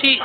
Sí.